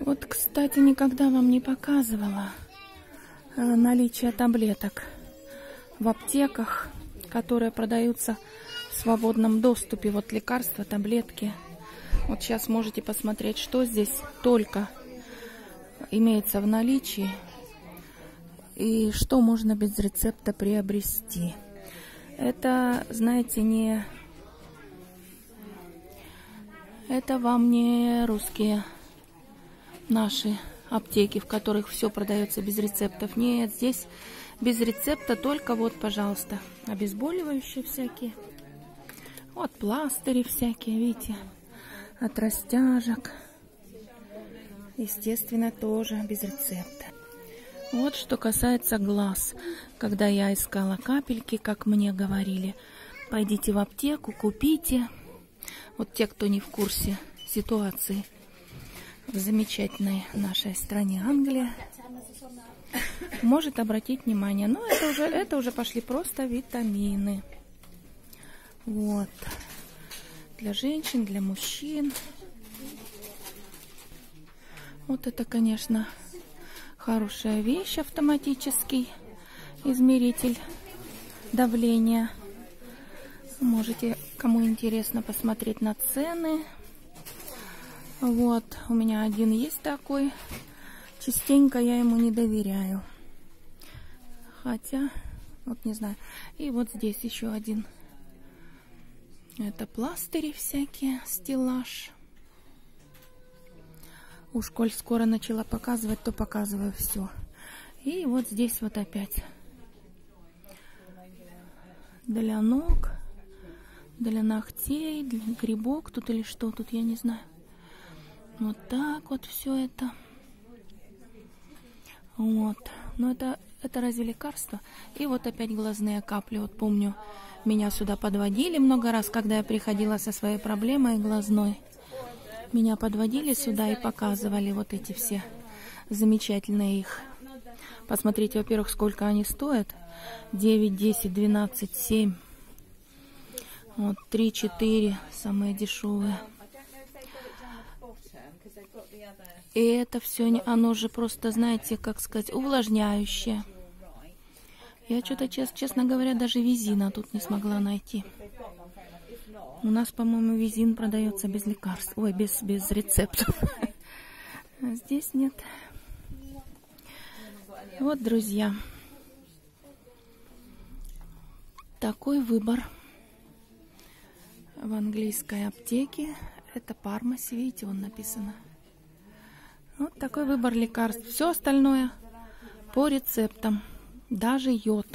Вот, кстати, никогда вам не показывала э, наличие таблеток в аптеках, которые продаются в свободном доступе. Вот лекарства, таблетки. Вот сейчас можете посмотреть, что здесь только имеется в наличии и что можно без рецепта приобрести. Это, знаете, не... Это вам не русские наши аптеки, в которых все продается без рецептов. Нет, здесь без рецепта только вот, пожалуйста, обезболивающие всякие. Вот пластыри всякие, видите, от растяжек. Естественно, тоже без рецепта. Вот что касается глаз. Когда я искала капельки, как мне говорили, пойдите в аптеку, купите. Вот те, кто не в курсе ситуации в замечательной нашей стране Англия, может обратить внимание. Но это уже, это уже пошли просто витамины. Вот. Для женщин, для мужчин. Вот это, конечно, хорошая вещь, автоматический измеритель давления. Можете, кому интересно, посмотреть на цены. Вот, у меня один есть такой. Частенько я ему не доверяю. Хотя, вот не знаю. И вот здесь еще один. Это пластыри всякие, стеллаж. Уж коль скоро начала показывать, то показываю все. И вот здесь вот опять. Для ног, для ногтей, для грибок тут или что тут, я не знаю. Вот так вот все это. Вот. Но это, это разве лекарство? И вот опять глазные капли. Вот помню, меня сюда подводили много раз, когда я приходила со своей проблемой глазной. Меня подводили сюда и показывали вот эти все замечательные их. Посмотрите, во-первых, сколько они стоят. 9, 10, 12, 7. Вот 3, 4 самые дешевые. И это все, оно же просто, знаете, как сказать, увлажняющее. Я что-то, честно говоря, даже визина тут не смогла найти. У нас, по-моему, визин продается без лекарств. Ой, без, без рецептов. А здесь нет. Вот, друзья. Такой выбор в английской аптеке. Это Пармас, видите, он написано. Вот такой выбор лекарств. Все остальное по рецептам. Даже йод.